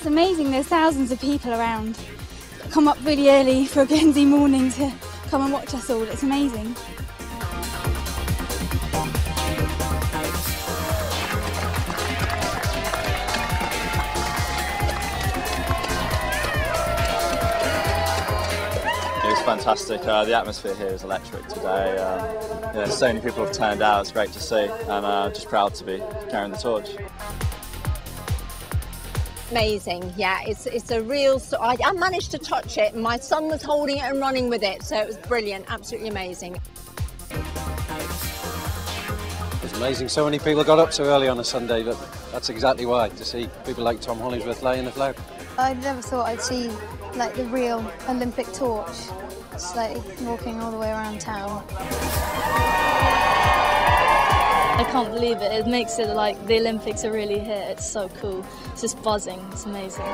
it's amazing. There's thousands of people around. Come up really early for a Guernsey morning to come and watch us all. It's amazing. Fantastic. Uh, the atmosphere here is electric today. Um, know, so many people have turned out. It's great to see, and uh, just proud to be carrying the torch. Amazing, yeah. It's it's a real. So I, I managed to touch it. My son was holding it and running with it, so it was brilliant, absolutely amazing. It's amazing. So many people got up so early on a Sunday, but that's exactly why to see people like Tom Hollingsworth laying the flag. I never thought I'd see like the real Olympic torch, just like walking all the way around town. I can't believe it. It makes it like the Olympics are really here. It's so cool. It's just buzzing. It's amazing.